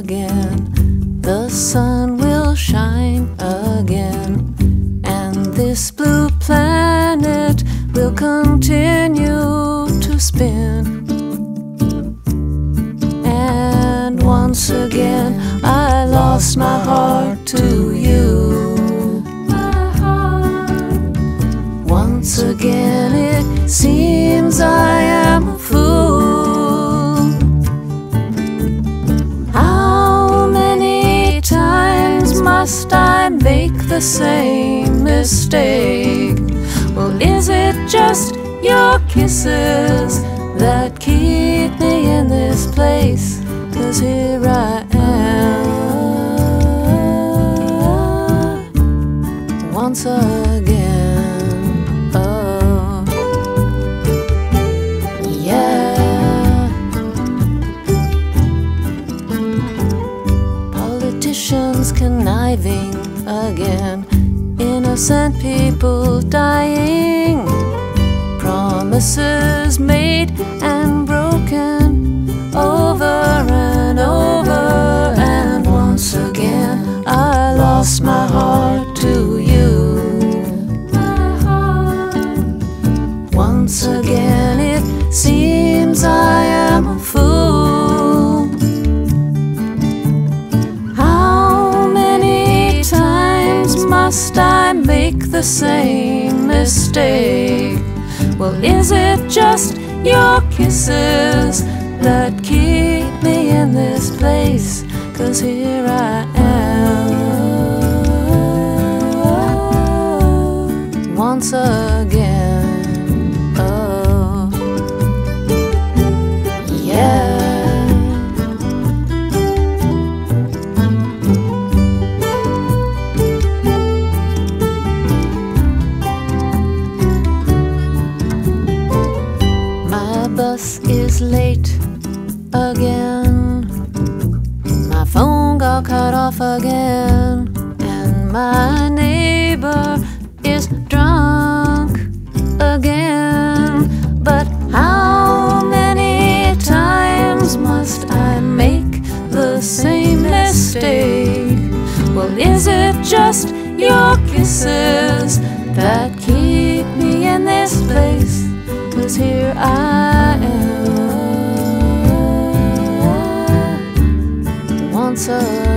again, the sun will shine again, and this blue planet will continue to spin. To you. Once again, it seems I am a fool. How many times must I make the same mistake? Well, is it just your kisses that keep me in this place? Once again. Oh, yeah. Politicians conniving again, innocent people dying, promises made Again it seems I am a fool. How many times must I make the same mistake? Well, is it just your kisses that keep me in this place? Cause here I am once again. late again. My phone got cut off again. And my neighbor is drunk again. But how many times must I make the same mistake? Well, is it just your kisses that keep me in this place? Cause here I sun